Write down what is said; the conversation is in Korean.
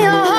you